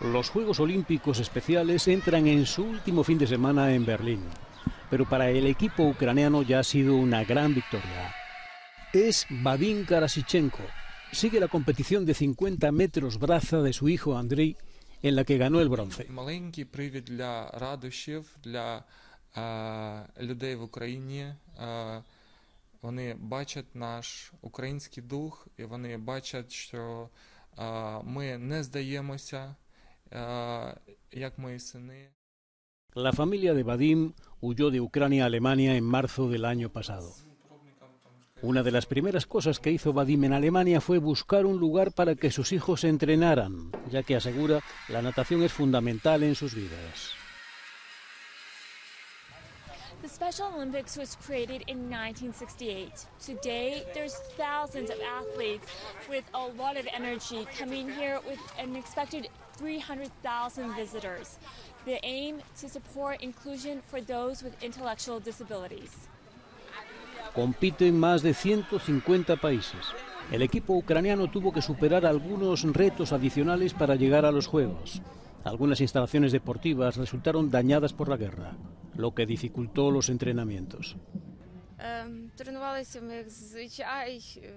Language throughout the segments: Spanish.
Los Juegos Olímpicos Especiales entran en su último fin de semana en Berlín, pero para el equipo ucraniano ya ha sido una gran victoria. Es Vadim Karasichenko. Sigue la competición de 50 metros braza de su hijo Andrei, en la que ganó el bronce. Маленький привід для радощів для е, людей в Україні. Е, вони бачать наш український дух, і вони бачать, що е, ми не здаємося, La familia de Vadim huyó de Ucrania a Alemania en marzo del año pasado. Una de las primeras cosas que hizo Vadim en Alemania fue buscar un lugar para que sus hijos entrenaran, ya que asegura la natación es fundamental en sus vidas. The Special Olympics was created in 1968. Today, there's thousands of athletes with a lot of energy coming here with an expected 300,000 visitors. The aim to support inclusion for those with intellectual disabilities. Compiten más de 150 países. El equipo ucraniano tuvo que superar algunos retos adicionales para llegar a los Juegos. Algunas instalaciones deportivas resultaron dañadas por la guerra, lo que dificultó los entrenamientos. Ем, Тренувалися ми як зазвичай. Е,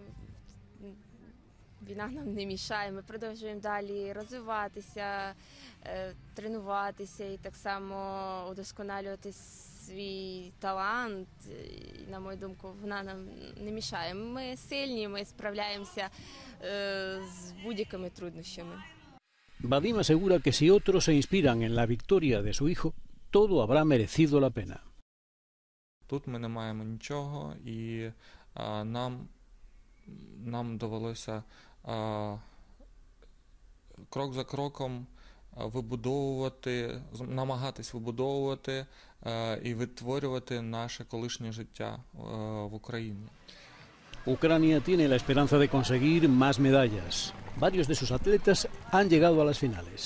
Війна нам не мішає. Ми продовжуємо далі розвиватися, е, тренуватися і так само удосконалювати свій талант. І, на мою думку, вона нам не мішає. Ми сильні, ми справляємося е, з будь-якими труднощами. Vadim asegura que si otros se inspiran en la victoria de su hijo, todo habrá merecido la pena. Тут ми не маємо нічого, і е, нам, нам довелося е, крок за кроком е, вибудовувати, з- намагатись вибудовувати е, і відтворювати наше колишнє життя е, в Україні. Ucrania tiene la esperanza de conseguir más medallas. Varios de sus atletas han llegado a las finales.